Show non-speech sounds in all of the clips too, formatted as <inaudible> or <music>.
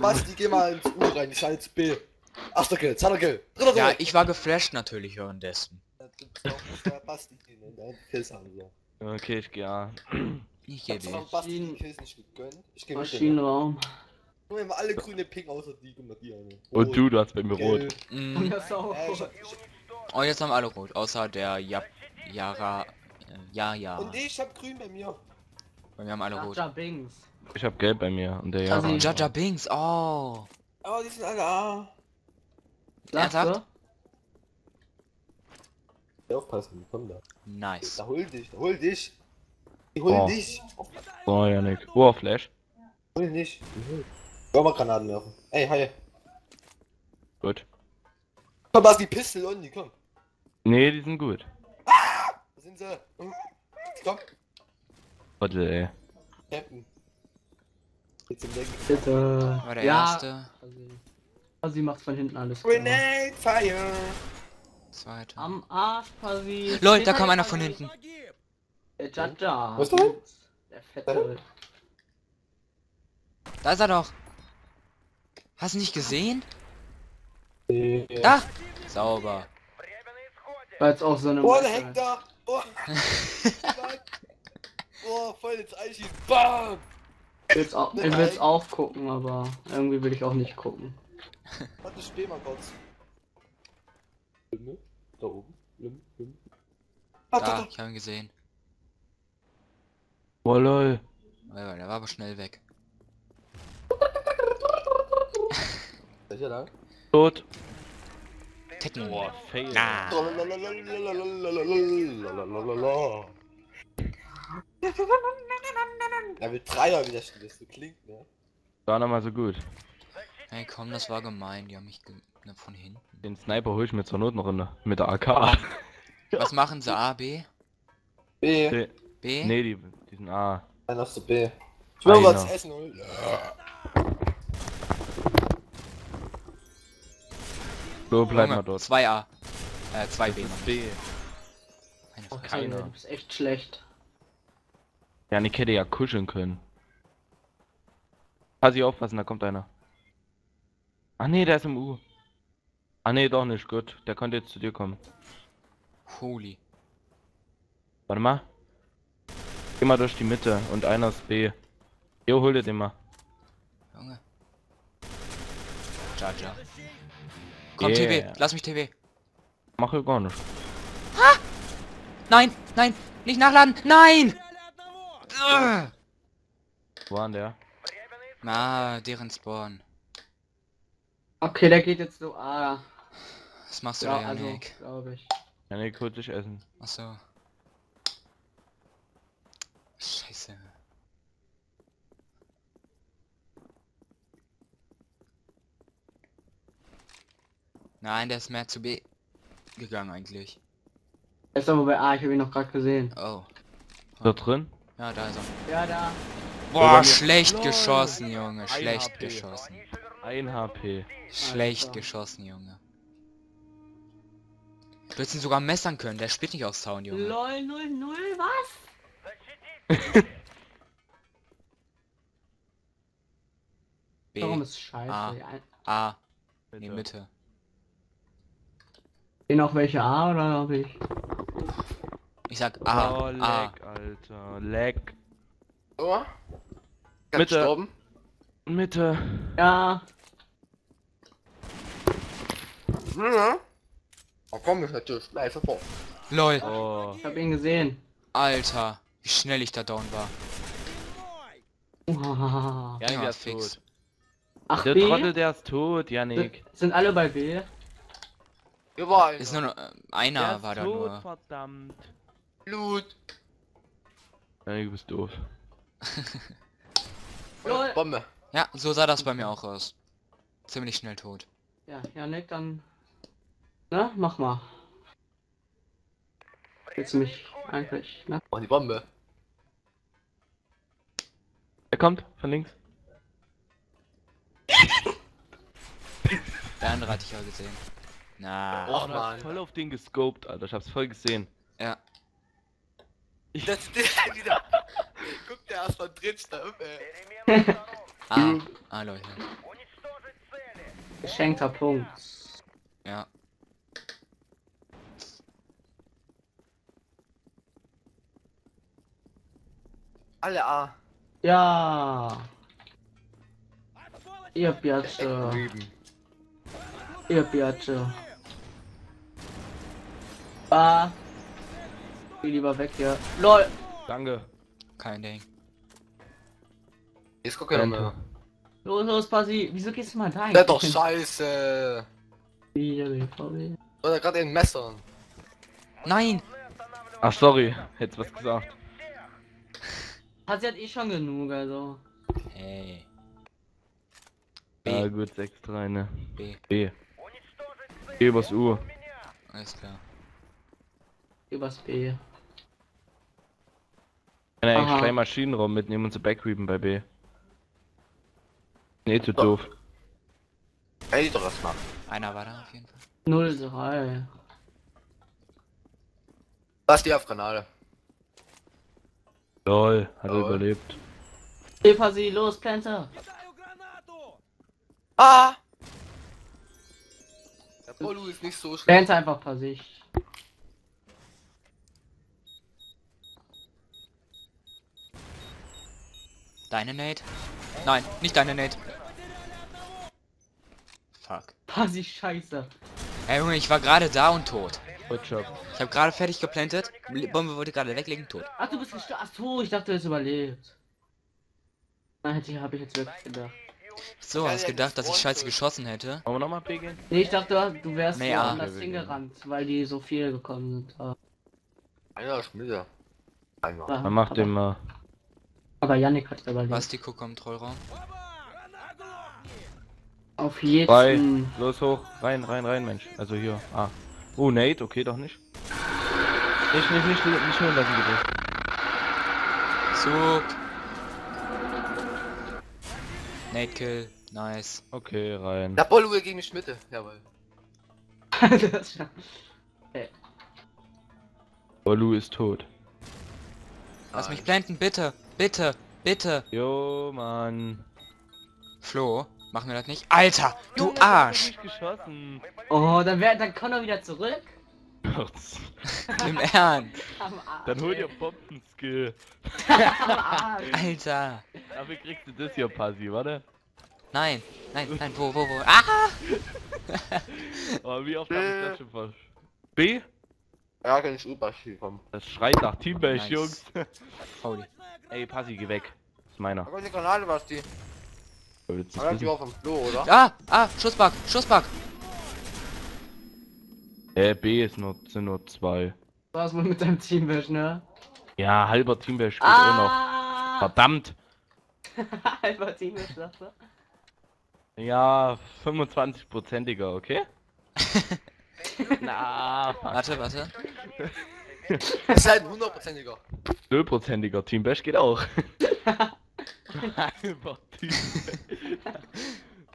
Basti, geh mal ins U rein, ich halt B. Erster Kill, zweiter Kill, dritter Ja, Kill. ich war geflasht natürlich währenddessen. Ja, du bist auch nicht der Basti, ne? Der Kills haben wir. Okay, ich gehe A. Ich geh B. auch Basti die Kills nicht gegönnt. Ich geh mit. Maschinenraum. Wir alle grüne Ping außer die, guck mal die eine. Und du, du hast bei mir rot. Mm. Ja, sau. Äh, Oh, jetzt haben alle rot, außer der Jap Yara. Äh, ja, ja. und ich hab grün bei mir. Bei mir haben alle rot. Bings. Ich hab gelb bei mir und der Also, Jara. Jaja Binks, oh. Aber die sind alle A. Ernsthaft? Ja, aufpassen, komm da. Nice. Da hol dich, da hol dich. Ich hol Oh. dich. So, Janik. Oh, Flash. Hol nicht. Hör mal Granaten werfen. Ey, hi. Gut. Komm, Basti, Pistol on die, komm. Nee, die sind gut. Da sind sie. Hm. Komm, Warte, ey. campen. Jetzt im Denken. Bitte. War der ja. erste, Pasi. Sie macht von hinten alles. klar. Grenade Fire. zweite. Am Arsch, Pasi. Lol, da kam einer von hinten. Der Jaja. Was denn? Der fette. Da ist er doch. Hast du nicht gesehen? Ja. Da! Sauber. War jetzt auch so eine. Oh, der hängt da. Oh. oh, voll ins Einschießen. Bam. Ich will's auch, ich will's auch gucken, aber irgendwie will ich auch nicht gucken. Warte, spiel mal kurz. Da oben. Lim, lim. Ah, Da, da, ich habe ihn gesehen. Oh, lol. Der war aber schnell weg. da. Ist er da? Tot. Titten. Boah, fail. Na. Level 3er wieder steht, das so klingt, ne? War nochmal so gut. Hey komm, das war gemein, die haben mich ge ne, von hinten. Den Sniper hol ich mir zur Not noch runter. Mit der AK. <laughs> Was machen sie? A, B? B. Nee, B? nee die, die sind A. Einer aus der B. Ich will was essen holen. So, bleib Junge, mal dort. 2A. Äh, 2B. Mann. B. Eine Okay, Frage. Keiner. du bist echt schlecht. Janik hätte ja kuscheln können. Pass ich aufpassen, da kommt einer. Ach nee, der ist im U. Ah nee, doch nicht, gut. Der konnte jetzt zu dir kommen. Holy. Warte mal. Geh mal durch die Mitte und einer ist B. Jo, hol dir den mal. Junge. Jaja. Komm, Yeah. TB, lass mich TB. Mach ich gar nicht. Nein, nein, nicht nachladen, nein! Wo war denn der? Na, deren Spawn. Okay, der geht jetzt so. Ah, Was machst du ja, da, also, Janik? glaube ich. Janik holt sich Essen. Achso. Scheiße. Nein, der ist mehr zu B gegangen eigentlich. Er ist aber bei A, ich habe ihn noch gerade gesehen. Oh. Da drin? Ja, da ist er. Ja, da. Boah, schlecht Lol. geschossen, Junge. Schlecht HP. geschossen. Ein HP. Schlecht Alter. geschossen, Junge. Du hättest ihn sogar messern können. Der spielt nicht aus Zaun, Junge. LOL 00, was? B. Warum ist scheiße? A. A. Nee, Bitte. Mitte. Sehen auch welche A oder habe ich? Ich sag A. oh, A. leck, Alter. Leck. Oh. Mitte. Gestorben. Mitte. Ja, Ja. Oh komm, ich natürlich gleich sofort. LOL. Oh. ich habe ihn gesehen. Alter. Wie schnell ich da down war. Uhahaha. Janik, Ja, der ist fix. tot. Ach, Der B? Trottel, der ist tot, Janik. Sind, sind alle bei B? Einer. Ist nur noch, äh, Der einer ist war da tot, nur. verdammt. Blut. Janik, du bist doof. <laughs> Lol. Bombe. Ja, so sah das bei mir auch aus. Ziemlich schnell tot. Ja, Janik, dann... Na, mach mal. Willst du mich eigentlich, ne? Oh, die Bombe. Er kommt von links. Der andere hatte ich ja gesehen. Na. Oh, Mann. voll auf den gescoped, Alter. Ich hab's voll gesehen. Ja. Das ist <laughs> wieder. Guck, der erst mal drin da, ey. Ah. Ah, Leute. Geschenkter Punkt. Ja. Alle A. Ja. Ihr Biatze. Drüben. Ihr Biatze. Ah. Geh lieber weg hier. LOL. Danke. Kein Ding. Jetzt guck ja mal. Los, los, Pasi. Wieso gehst du mal da? Der doch scheiße. Wieder BVB. Oder gerade in Messern. Nein! Ach sorry, hättest was gesagt. Pasi hat eh schon genug, also. Hey. Ja B. gut, 6-3, ne. B. B. B übers U. Alles klar. Übers B. Kann ja eigentlich Aha. gleich Maschinenraum mitnehmen und so backreapen bei B. Nee, zu doof. Ey, die doch was machen. Einer war da auf jeden Fall. 0-3. Lass die auf Kanal. Lol, hat er überlebt. Hey, Pasi, los, Planter. Ah! Der Polo ist nicht so schlecht. Planter einfach Pasi. Deine Nate? Nein, nicht deine Nate. Fuck. Pasi, scheiße. Hey Junge, ich war gerade da und tot. Good job. Ich habe gerade fertig geplantet. Die Bombe wollte gerade weglegen, tot. Ach, du bist gestorben. Ach so, ich dachte, du hättest überlebt. Dann hätte ich, habe ich jetzt wirklich gedacht. So, hast gedacht, dass ich scheiße geschossen hätte? Wollen wir nochmal gehen? Nee, ich dachte, du wärst Nee, ah. anders hingerannt, weil die so viel gekommen sind. Aber, Einer Schmiede. Einmal. Dann mach den mal. Aber Yannick hat überlebt. Was, die Kontrollraum? Auf jeden Zwei. Los hoch. Rein, rein, rein, Mensch. Also hier. Ah. Oh, Nate, okay, doch nicht. Nicht, nicht, nicht, nicht hören lassen, bitte. Zug. Nate Kill. Nice. Okay, rein. Der Polo gegen mich Mitte. Jawohl. das ist schon- Olu ist tot. Lass mich Nein. planten, bitte. Bitte. Bitte. Jo, Mann. Flo, mach mir das nicht. Alter, du hat Arsch. nicht geschossen. Oh, dann wär, dann kann er wieder zurück. <laughs> Im Ernst. Dann hol dir Bombenskill. <laughs> Alter. Dafür kriegst du das hier, Passi, warte. Nein, nein, nein, wo, wo, wo? Ah! <laughs> Oh, wie oft hab ich das schon vers... B? Ja, kann ich Überspiel kommen. Das schreit nach Teambash, Nice. Jungs. Holy. Ey, Passi, geh weg. Das ist meiner. Aber die Kanale was die. Willst du's Aber die war vom Flo, oder? Ah, ah, Schussback, Schussback. Äh, B ist nur, sind nur zwei. Was wohl mit deinem Teambash, ne? Ja, halber Teambash geht auch noch. Ah! Verdammt! <laughs> Halber Teambash, sagst du? Ja, 25%iger, okay? <laughs> Na, Warte, warte. <laughs> <laughs> Das ist halt ein hundertprozentiger. 0%iger Teambash geht auch. Halber Teambash.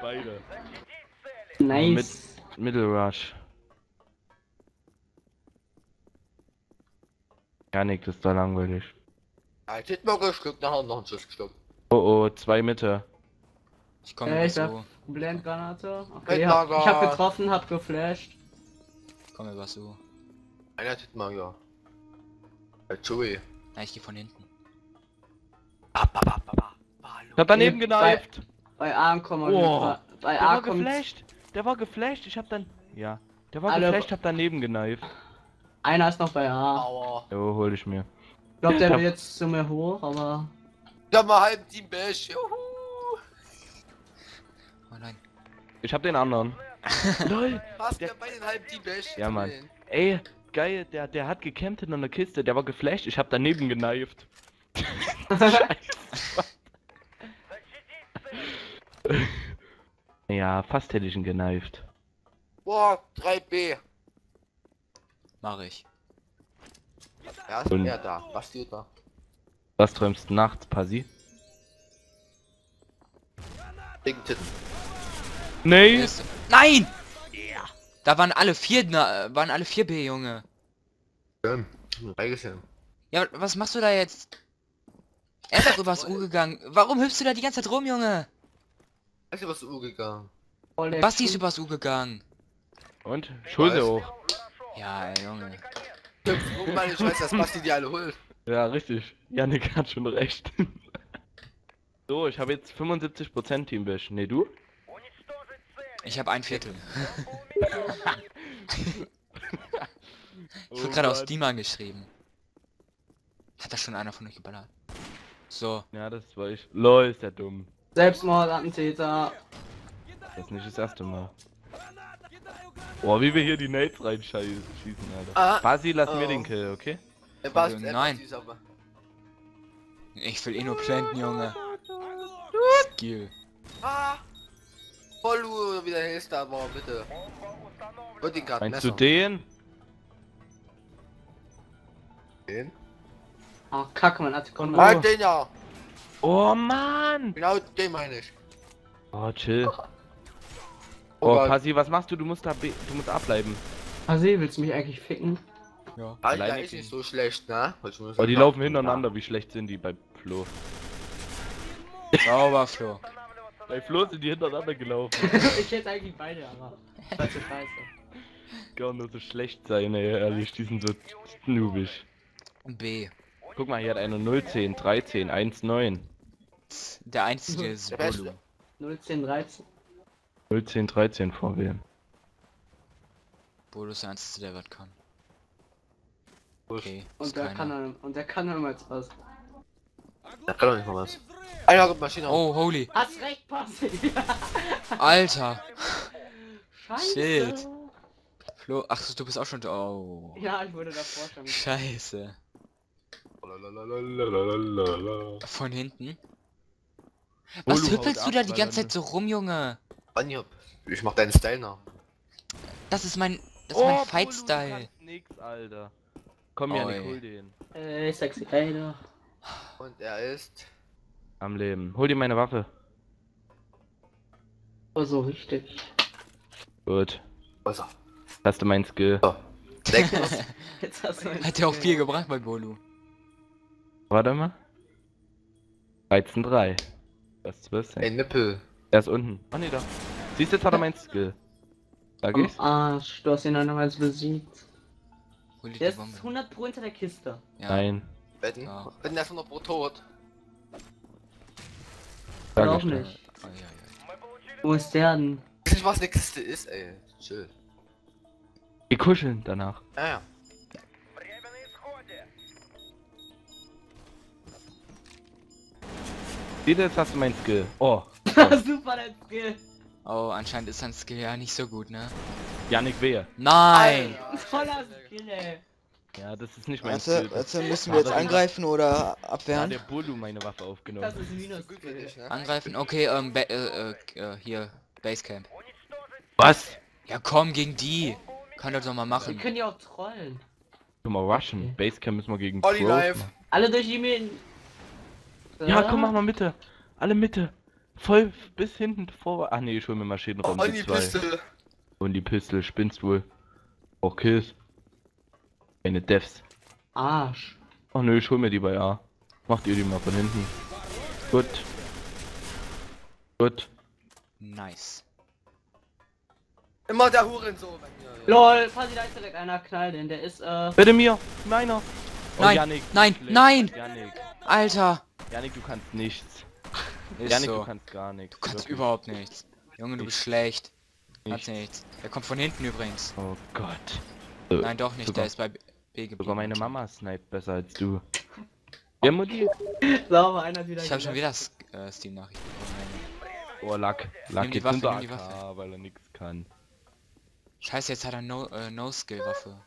Beide. Nice. Middle Rush. Janik, das ist da langweilig. Ein Titmer geschluckt, nachher noch ein Schuss geschluckt. Oh oh, zwei Mitte. Ich komme Äh, ich so. Blendgranate. Okay, Blendlager. hab, ich hab getroffen, hab geflasht. Ich komme über so. Einer Titmer, ja. Bei Joey. Na, ich geh von hinten. Ich hab daneben geneift. Bei A kommen Oh, Bei Der A war kommt geflasht. Der war geflasht. Ich hab dann. Ja. Der war Alle- geflasht, hab daneben geneift. einer ist noch bei A. Aua. Jo, hol ich mir. Ich glaube, der will jetzt zu mir hoch, aber Ich hab mal halb Team Bash. Juhu. Oh nein. Ich hab den anderen. <laughs> Lol. Hast Der- bei den halben Team Bash? Ja, Mann. Ey, geil, der, der hat gecampt in einer Kiste, der war geflasht, ich hab daneben geneift. <laughs> ja, fast hätte ich ihn geneift. Boah, 3B. Mach ich. Ja, ist Und- er da. Was steht da? Was träumst du nachts, Pasi? Wegen Titten. Nee! Nein! Da waren alle vier, na, waren alle vier B, Junge. Reingesehen. Ja, was machst du da jetzt? Er ist doch übers U gegangen. Warum hüpfst du da die ganze Zeit rum, Junge? Weißt du, was du gegangen? Basti ist übers U gegangen. Und? Schulde Was? hoch. Ja, ey, Junge. Guck mal, ich weiß, dass Basti die alle holt. Ja, richtig. Janik hat schon recht. <laughs> so, ich habe jetzt 75% Teambish. Nee, du? Ich habe ein Viertel. <laughs> Ich Oh wurde gerade auf Mann. Steam angeschrieben. Hat da schon einer von euch geballert? So. Ja, das war ich. Lol, ist der dumm. Selbstmordattentäter. Das ist nicht das erste Mal. Boah, wie wir hier die Nades reinschießen, Alter. Ah. Basi, lass mir Oh. den Kill, okay? Äh, Basti, äh, Nein. Aber- Ich will eh nur planten, Junge. Skill. Ah! Voll du wieder hältst da, aber bitte. Und ihn gerade Meinst du den? den? Oh, kacke, man hat Kon Ah, den ja! Oh Mann! Genau den meine ich. Oh, chill. Oh, Oh, Gott. Pasi, was machst du? Du musst da be du musst abbleiben. Hase, willst du mich eigentlich ficken? Ja. Alter, ist nicht so schlecht, ne? Oh, die laufen hintereinander. Wie schlecht sind die bei Flo? Sauber, Flo. Bei Flo sind die hintereinander gelaufen. <laughs> ich hätte eigentlich beide, aber. Das ist scheiße. Gar nur so schlecht sein, ey, ehrlich. Die sind so snoobig. B. Guck mal, hier hat einer 010, 13, 19. Der einzige ist Der Beste. Bolo. 010, 13. 010, 13 vor wem? Bolo ist der einzige, der was kann. Okay. Und der kann dann, und der kann dann mal was. Da kann doch nicht mal was. Kommt Maschine. Oh, holy. Hast recht, Passi. <laughs> Alter. Scheiße. Shit. Flo, ach, du bist auch schon. Oh. Ja, ich wurde davor schon. Scheiße. Von hinten? Was hüppelst haut du da ab, die ganze Zeit so rum, Junge? Banjop. Ich mach deinen Style nach. Das ist mein. Das ist Oh, mein Fight-Style. Nix, Alter. Komm, ey. hol den. Äh, sexy Lady. Und er ist. Am Leben. Hol dir meine Waffe. Oh, so richtig. Gut. Was er? Hast du mein Skill? So. <laughs> Jetzt hast du Hat ja auch viel gebracht bei Bolo. Warte mal. 13,3. Was ist das Ein denn? Nippel. Der ist unten. Ah ne, da. Siehst du, jetzt hat er mein Skill. Sag ich's? Arsch, du hast ihn nochmals besiegt. Der die ist Bombe. 100 Pro hinter der Kiste. Ja. Nein. Wetten? Ja. Wetten, der ist 100 pro tot. Sag ich dir. nicht. Oh, ja. Wo ist der denn? Ich weiß nicht, was eine Kiste ist, ey. Chill. Die kuscheln danach. Ja, ja. Sieh, jetzt hast du mein Skill. Oh. <laughs> Super, der Skill. Oh, anscheinend ist sein Skill ja nicht so gut, ne? Janik wehe. Nein! Toller Skill, ey. Ja, das ist nicht mein Skill. Das, warte, müssen wir jetzt angreifen oder abwehren? der Bulu meine Waffe aufgenommen. Das ist Minus dich, ne? Angreifen? Okay, ähm, ba äh, äh, äh, hier, Basecamp. Was? Ja komm, gegen die! Kann das doch mal Die machen. können ja auch trollen. Guck mal, rushen. Basecamp müssen wir gegen Olli live. Alle durch die Minen. Ja, komm, mach mal Mitte. Alle Mitte. Voll bis hinten vor. Ach nee, ich hol mir Maschinenraum Und die die zwei. Pistole. Und die Pistole, spinnst wohl. Auch Keine Devs. Arsch. Ach nö, ich hol mir die bei A. Macht ihr die mal von hinten. Gut. Gut. Nice. Immer der Hurensohn bei mir. ja. LOL, Fasi, da ist direkt einer Knall, denn der ist, äh. Bitte mir! Meiner! Oh, Nein, Yannick, nein, schlecht. nein! Yannick, Alter! Yannick, du kannst nichts. Ist <laughs> Yannick, so. du kannst gar nichts. Du kannst Wirklich. überhaupt nichts. Junge, du bist schlecht. Kannst Nichts. nichts. Der kommt von hinten übrigens. Oh Gott. Nein, doch nicht, sogar- der ist bei. Sogar meine Mama sniped besser als du. <laughs> Ja, Mutti. Sauber, einer hat wieder. Ich habe schon wieder äh, Steam-Nachrichten bekommen. Oh, Luck. Luck die geht Waffe, unter nimm die AK, weil er nichts kann. Scheiße, jetzt hat er No- äh, No-Skill-Waffe.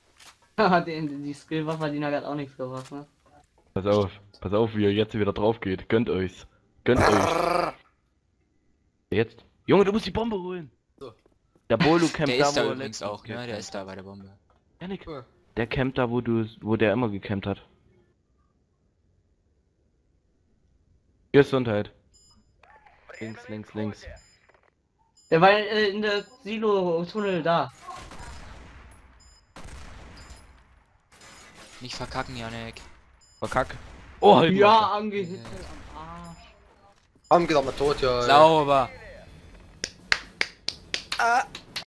<laughs> Haha, die, die Skillwaffe hat ihn hat auch nichts gebracht, ne? Pass auf. Pass auf, wie er jetzt wieder drauf geht. Gönnt euch's. Gönnt euch. Jetzt. Junge, du musst die Bombe holen. So. Der Bolu campt Der da, ist da er übrigens auch, ne? Der ist da bei der Bombe. Janik, Cool. Der campt da, wo du, wo der immer gecampt hat. Gesundheit. Links, links, links. Der war äh, in der Silo-Tunnel da. Nicht verkacken, Janek. Verkack. Oh, halt Ja, angehittet am Arsch. Mal tot, ja. Sauber! Ah!